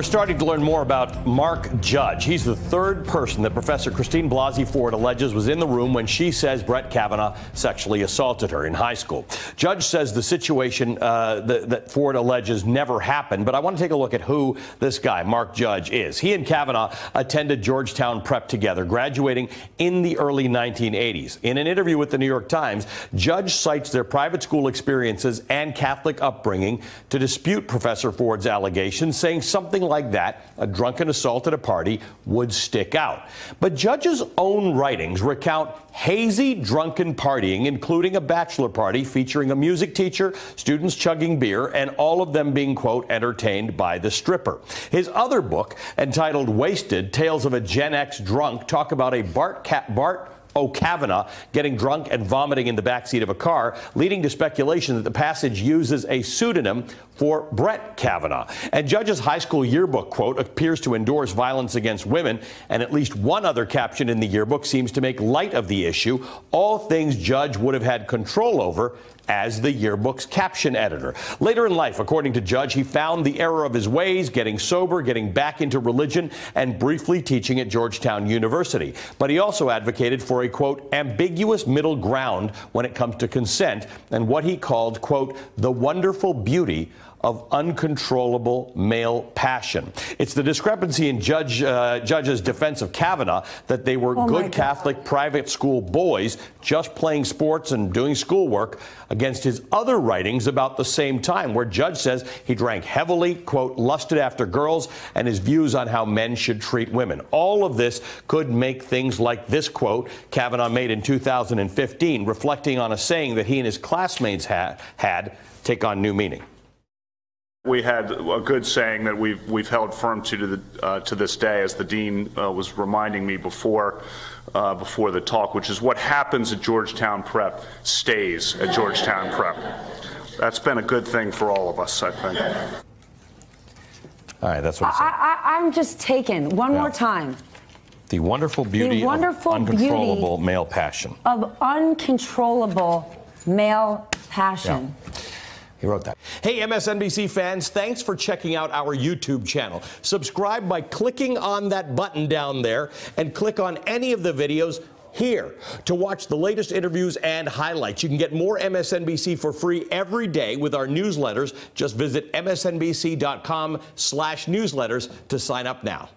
We're starting to learn more about Mark Judge. He's the third person that Professor Christine Blasey Ford alleges was in the room when she says Brett Kavanaugh sexually assaulted her in high school. Judge says the situation uh, that, that Ford alleges never happened, but I want to take a look at who this guy, Mark Judge, is. He and Kavanaugh attended Georgetown Prep together, graduating in the early 1980s. In an interview with the New York Times, Judge cites their private school experiences and Catholic upbringing to dispute Professor Ford's allegations, saying something like that, a drunken assault at a party, would stick out. But Judge's own writings recount hazy, drunken partying, including a bachelor party featuring a music teacher, students chugging beer, and all of them being, quote, entertained by the stripper. His other book, entitled Wasted Tales of a Gen X Drunk, talk about a Bart, Cat Bart O'Kavanaugh getting drunk and vomiting in the backseat of a car, leading to speculation that the passage uses a pseudonym for Brett Kavanaugh. And Judge's high school yearbook quote appears to endorse violence against women, and at least one other caption in the yearbook seems to make light of the issue, all things Judge would have had control over as the yearbook's caption editor. Later in life, according to Judge, he found the error of his ways, getting sober, getting back into religion, and briefly teaching at Georgetown University. But he also advocated for a, quote, ambiguous middle ground when it comes to consent and what he called, quote, the wonderful beauty of uncontrollable male passion. It's the discrepancy in Judge uh, Judge's defense of Kavanaugh that they were oh good Catholic private school boys just playing sports and doing schoolwork against his other writings about the same time, where Judge says he drank heavily, quote, lusted after girls, and his views on how men should treat women. All of this could make things like this quote Kavanaugh made in 2015, reflecting on a saying that he and his classmates had, had take on new meaning. We had a good saying that we've, we've held firm to to, the, uh, to this day, as the dean uh, was reminding me before, uh, before the talk, which is what happens at Georgetown Prep stays at Georgetown Prep. That's been a good thing for all of us, I think. All right, that's what I, am just taken. One yeah. more time. The wonderful beauty the wonderful of uncontrollable beauty male passion. Of uncontrollable male passion. Yeah. He wrote that. Hey, MSNBC fans, thanks for checking out our YouTube channel. Subscribe by clicking on that button down there and click on any of the videos here to watch the latest interviews and highlights. You can get more MSNBC for free every day with our newsletters. Just visit msnbc.com slash newsletters to sign up now.